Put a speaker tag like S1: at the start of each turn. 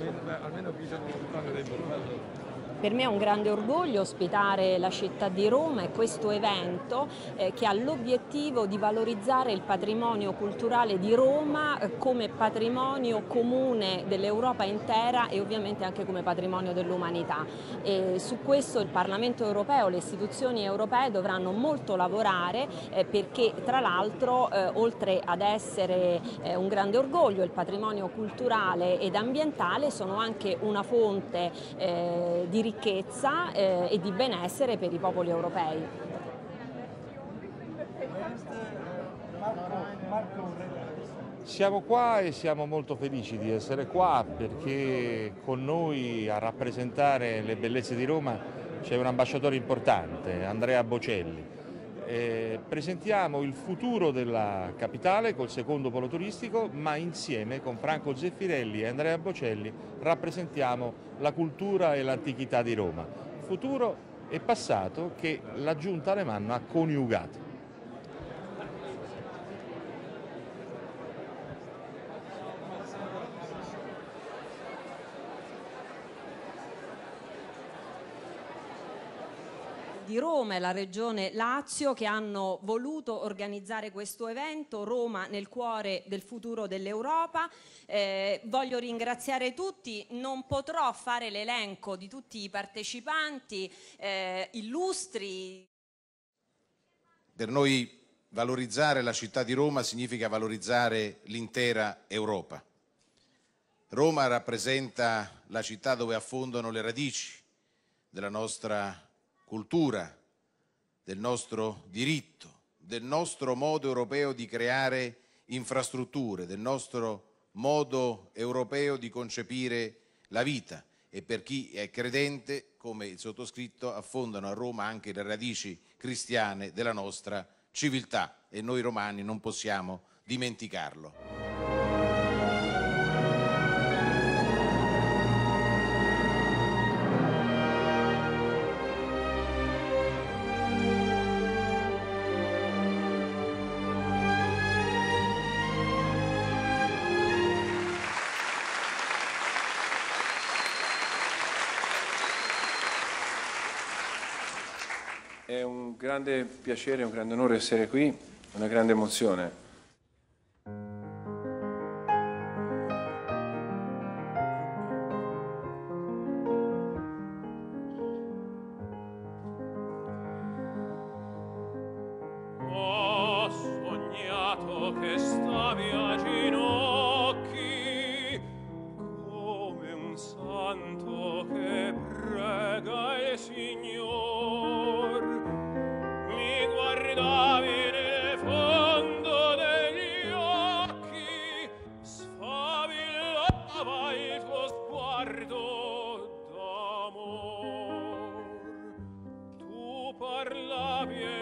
S1: almeno, almeno qui sono lontano dai bordelli.
S2: Per me è un grande orgoglio ospitare la città di Roma e questo evento eh, che ha l'obiettivo di valorizzare il patrimonio culturale di Roma eh, come patrimonio comune dell'Europa intera e ovviamente anche come patrimonio dell'umanità. Su questo il Parlamento europeo, le istituzioni europee dovranno molto lavorare eh, perché tra l'altro eh, oltre ad essere eh, un grande orgoglio il patrimonio culturale ed ambientale sono anche una fonte di ricchezza eh, e di benessere per i popoli europei.
S3: Siamo qua e siamo molto felici di essere qua perché con noi a rappresentare le bellezze di Roma c'è un ambasciatore importante, Andrea Bocelli. Eh, presentiamo il futuro della capitale col secondo polo turistico, ma insieme con Franco Zeffirelli e Andrea Bocelli rappresentiamo la cultura e l'antichità di Roma. Futuro e passato che la giunta alemanna ha coniugato.
S2: Di Roma e la Regione Lazio che hanno voluto organizzare questo evento, Roma nel cuore del futuro dell'Europa. Eh, voglio ringraziare tutti, non potrò fare l'elenco di tutti i partecipanti eh, illustri.
S4: Per noi valorizzare la città di Roma significa valorizzare l'intera Europa. Roma rappresenta la città dove affondano le radici della nostra cultura, del nostro diritto, del nostro modo europeo di creare infrastrutture, del nostro modo europeo di concepire la vita e per chi è credente, come il sottoscritto, affondano a Roma anche le radici cristiane della nostra civiltà e noi romani non possiamo dimenticarlo.
S5: È un grande piacere, un grande onore essere qui, una grande emozione.
S6: Ho sognato che stavi a ginocchi bien.